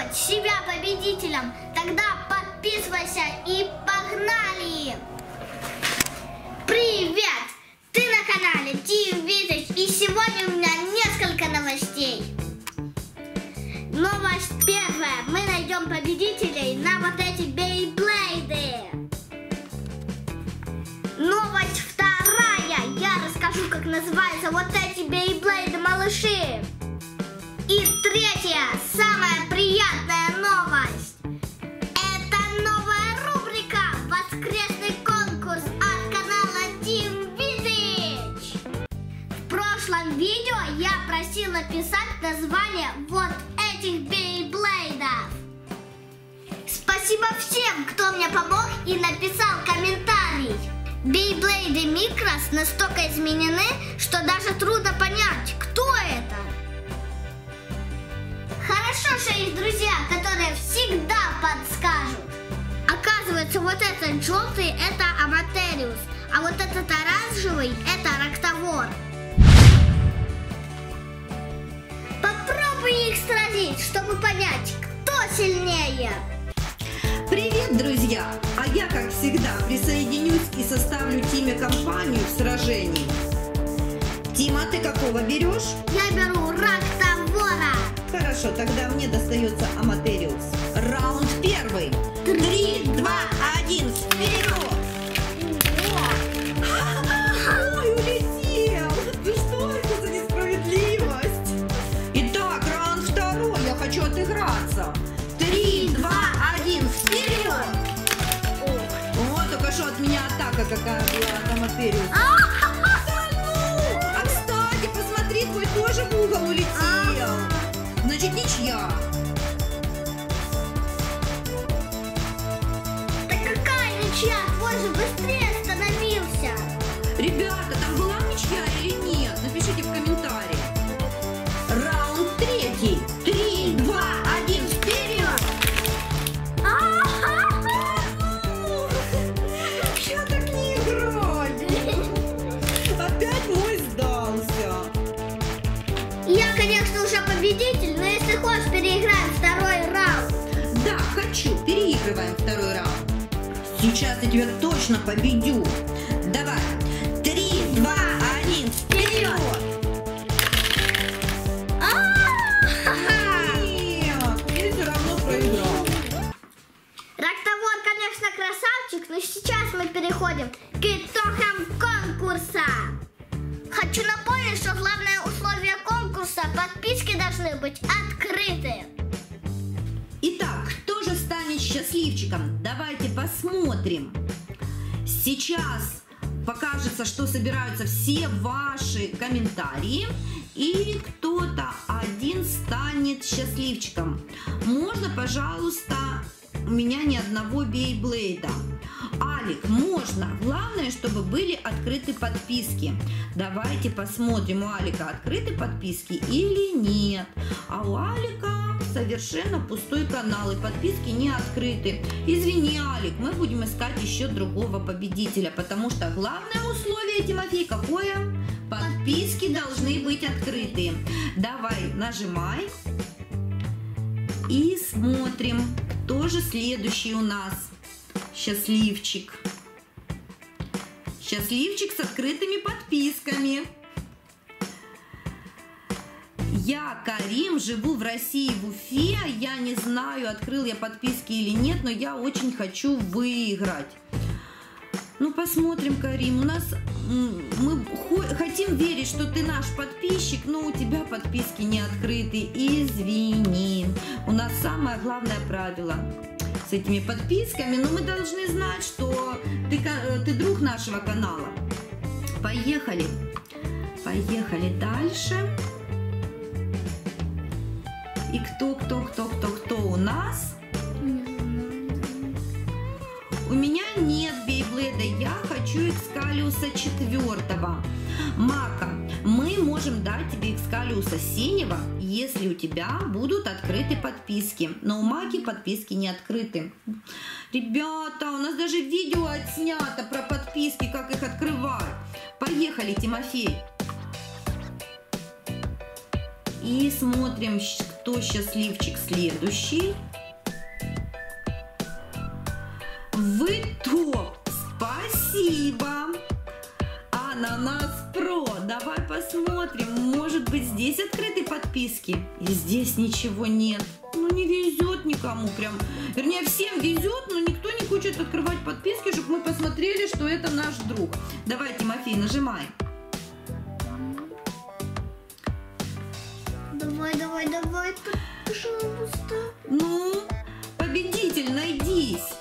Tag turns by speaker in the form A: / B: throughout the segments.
A: чувствовать себя победителем? Тогда подписывайся и погнали! Привет! Ты на канале Тим Витыч и сегодня у меня несколько новостей. Новость первая. Мы найдем победителей на вот эти бейблейды. Новость вторая. Я расскажу, как называются вот эти бейблейды, малыши. Третья, самая приятная новость. Это новая рубрика «Воскресный конкурс» от канала Тим Витыч. В прошлом видео я просила писать название вот этих бейблейдов. Спасибо всем, кто мне помог и написал комментарий. Бейблейды Микрос настолько изменены, что даже трудно понять, кто это. Хорошо, что есть друзья, которые всегда подскажут. Оказывается, вот этот желтый это Аматериус, а вот этот оранжевый это Рактовор. Попробуй их сразить, чтобы понять, кто сильнее.
B: Привет, друзья! А я, как всегда, присоединюсь и составлю Тиме компанию в сражении. Тима, ты какого берешь?
A: Я беру Рактовора.
B: Хорошо, тогда мне достается Аматериус. Раунд первый. Три, два, один, вперед! Ой, улетел! Ну что это за несправедливость? Итак, раунд второй. Я хочу отыграться. Три, два, один, вперед! Вот только что от меня атака какая была от Аматериуса. Да ну! А кстати, посмотри, твой тоже в угол улетел. Значит, ничья.
A: Да какая ничья? Твой же быстрее становился.
B: Ребята, там была ничья или нет? Напишите в комментарии. Переигрываем второй раунд. Сейчас я тебя точно победю. Давай. Три, два, один, вперед! Нет, все равно проиграл.
A: Рактовор, конечно, красавчик, но сейчас мы переходим к итогам конкурса. Хочу напомнить, что главное
B: счастливчиком? Давайте посмотрим. Сейчас покажется, что собираются все ваши комментарии. И кто-то один станет счастливчиком. Можно, пожалуйста, у меня ни одного бейблейда. Алик, можно. Главное, чтобы были открыты подписки. Давайте посмотрим, у Алика открыты подписки или нет. А у Алика совершенно пустой канал и подписки не открыты. Извини, Алик, мы будем искать еще другого победителя, потому что главное условие, Тимофей, какое? Подписки должны быть открыты. Давай, нажимай. И смотрим, кто же следующий у нас. Счастливчик. Счастливчик с открытыми подписками. Я, Карим, живу в России, в Уфе. Я не знаю, открыл я подписки или нет, но я очень хочу выиграть. Ну, посмотрим, Карим. У нас мы хо- хотим верить, что ты наш подписчик, но у тебя подписки не открыты. Извини. У нас самое главное правило с этими подписками, но мы должны знать, что ты, ты друг нашего канала. Поехали. Поехали дальше. И кто, кто, кто, кто, кто у нас? У меня нет бейбледа, я хочу экскалиуса четвертого. Мака, мы можем дать тебе экскалиуса синего, если у тебя будут открыты подписки. Но у Маки подписки не открыты. Ребята, у нас даже видео отснято про подписки, как их открывать. Поехали, Тимофей. И смотрим, кто счастливчик следующий. Вы топ! Спасибо! Ананас Про, давай посмотрим, может быть здесь открыты подписки? И здесь ничего нет. Ну не везет никому прям. Вернее, всем везет, но никто не хочет открывать подписки, чтобы мы посмотрели, что это наш друг. Давай, Тимофей, нажимай.
A: Давай, давай, давай, пожалуйста.
B: Ну, победитель, найдись.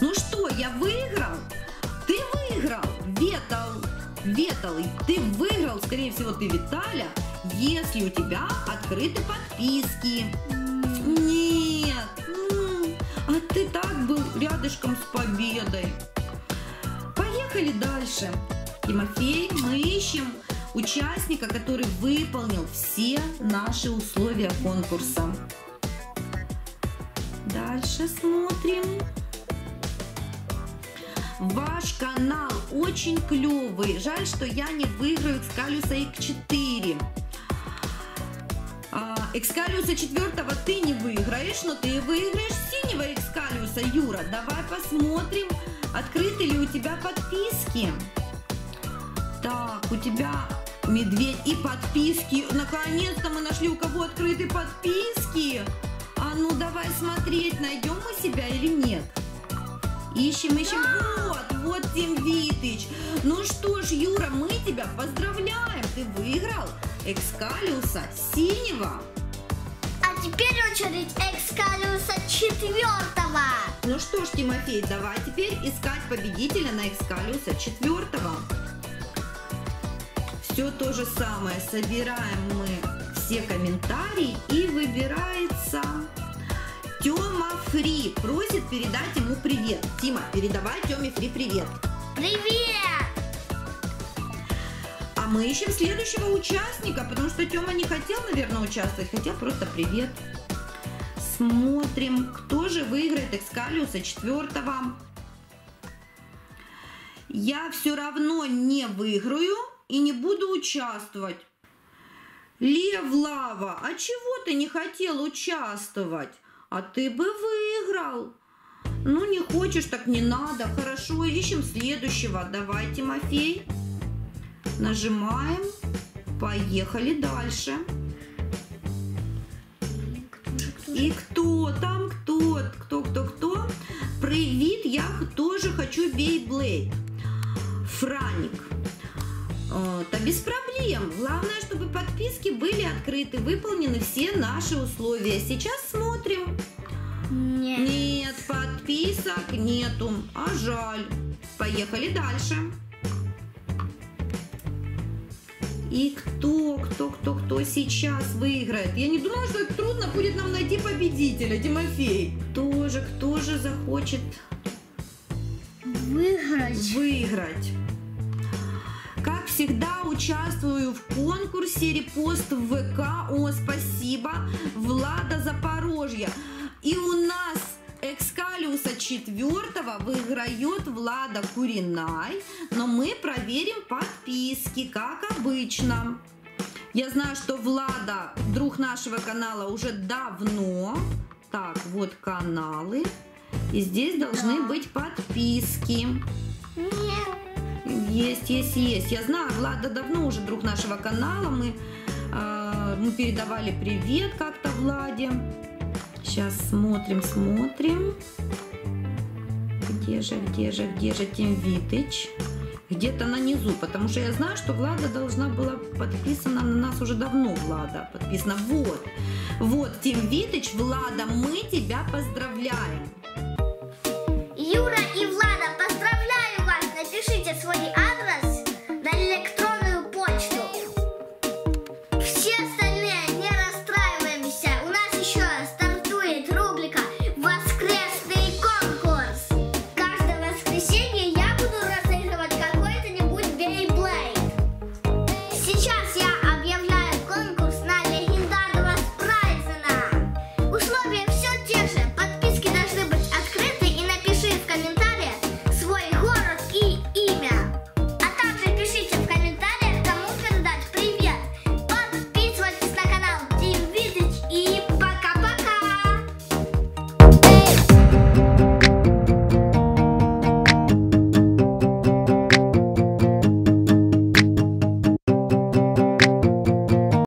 B: Ну что, я выиграл? Ты выиграл, Ветал. Ветал, ты выиграл, скорее всего, ты Виталя, если у тебя открыты подписки. Нет, ну, а ты так был рядышком с победой. Поехали дальше. Тимофей, мы ищем участника, который выполнил все наши условия конкурса. Дальше смотрим. Ваш канал очень клевый. Жаль, что я не выиграю Экскалиуса X4. А, Экскалиуса 4 ты не выиграешь, но ты выиграешь синего Экскалиуса, Юра. Давай посмотрим, открыты ли у тебя подписки. Так, у тебя медведь и подписки. Наконец-то мы нашли, у кого открыты подписки. А ну давай смотреть, найдем мы себя или нет. Ищем, ищем. Вот, вот Тим Витыч. Ну что ж, Юра, мы тебя поздравляем. Ты выиграл Экскалиуса синего.
A: А теперь очередь Экскалиуса четвертого.
B: Ну что ж, Тимофей, давай теперь искать победителя на Экскалиуса четвертого. Все то же самое. Собираем мы все комментарии и выбирается Тёма Фри. Просит передать ему привет. Тима, передавай Тёме Фри привет.
A: Привет!
B: А мы ищем следующего участника, потому что Тёма не хотел, наверное, участвовать, хотел просто привет. Смотрим, кто же выиграет Экскалиуса четвертого. Я все равно не выиграю и не буду участвовать. Лев Лава, а чего ты не хотел участвовать? А ты бы выиграл. Ну, не хочешь, так не надо. Хорошо, ищем следующего. Давай, Тимофей. Нажимаем. Поехали дальше. И кто там, кто, кто, кто, кто? Привет, я тоже хочу Бейблейд. Франик. Да без проблем. Главное, чтобы подписки были открыты, выполнены все наши условия. Сейчас смотрим.
A: Нет.
B: Нет, подписок нету. А жаль. Поехали дальше. И кто, кто, кто, кто сейчас выиграет? Я не думала, что так трудно будет нам найти победителя, Тимофей. Кто же, кто же захочет
A: Выиграть.
B: выиграть? Как всегда, участвую в конкурсе репост в ВК. О, спасибо. Влада Запорожья. И у нас Экскалиуса 4 выиграет Влада Куринай. Но мы проверим подписки, как обычно. Я знаю, что Влада, друг нашего канала, уже давно. Так, вот каналы. И здесь должны быть подписки.
A: Нет.
B: Есть, есть, есть. Я знаю, Влада давно уже друг нашего канала. Мы, э, мы передавали привет как-то Владе. Сейчас смотрим, смотрим. Где же, где же, где же Тим Витыч? Где-то на низу, потому что я знаю, что Влада должна была подписана на нас уже давно, Влада подписана. Вот, вот, Тим Витыч, Влада, мы тебя поздравляем.